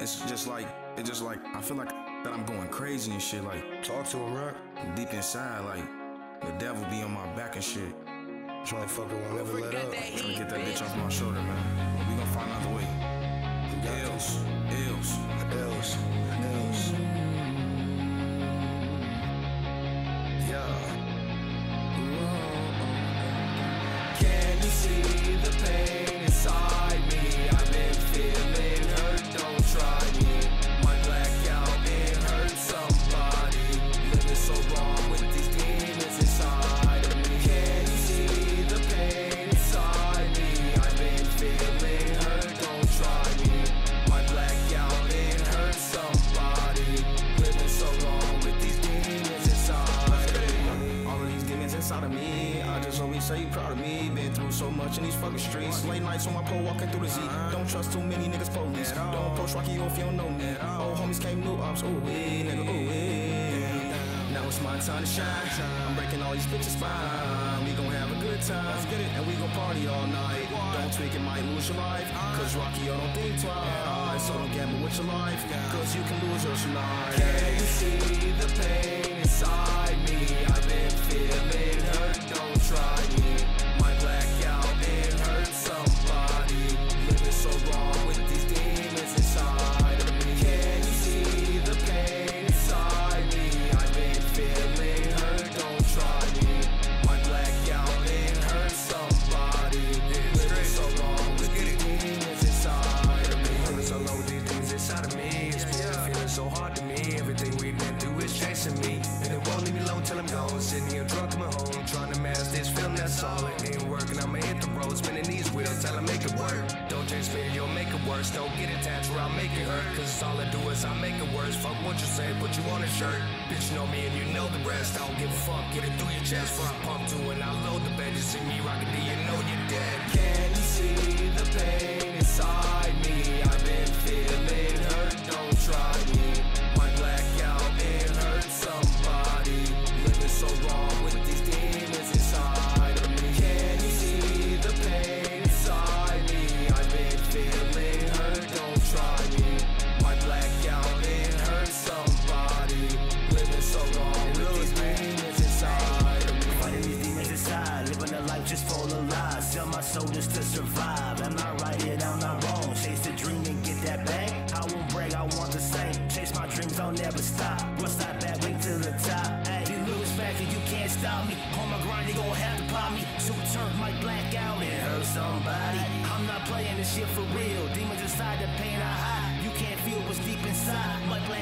it's just like it's just like I feel like that I'm going crazy and shit. Like Talk to him, Rock. deep inside, like the devil be on my back and shit. This motherfucker won't never let up. Trying to get that bitch off my shoulder, man. We gonna find another way. You got Ills, ills. Me. Been through so much in these fucking streets. Late nights on my pole walking through the Z. Uh-huh. Don't trust too many niggas police. Don't approach Rocky if you don't know me. Old homies came new ups. Ooh, wee, nigga, ooh, wee. Now it's my time to shine. I'm breaking all these bitches' spine. We gon' have a good time. Let's get it. And we gon' party all night. Don't tweak it, might lose your life. Uh-huh. Cause Rocky, you don't think twice. So don't gamble with your life. Cause you can lose yours tonight. Can you see the pain inside me? I've been feeling Sitting here drunk in my home. Trying to mask this film that's all. It ain't working. I'ma hit the road. Spinning these wheels till I make it work. Don't chase me, you'll make it worse. Don't get attached where I'll make it hurt. Cause all I do is I make it worse. Fuck what you say, put you on a shirt. Bitch, know me and you know the rest. I don't give a fuck. Get it through your chest. Before I pump to and I load the bed. You see me rockin' D, you know you're dead. Can you see the pain just to survive. I'm not right yet, I'm not wrong. Chase the dream and get that bag. I won't brag, I want the same. Chase my dreams, I'll never stop. One stop back, wait to the top. Hey, you lose back and you can't stop me. On my grind, you gon' have to pop me. Two turn might black out and hurt somebody. I'm not playing this shit for real. Demons inside the pain I hide. You can't feel what's deep inside. Might black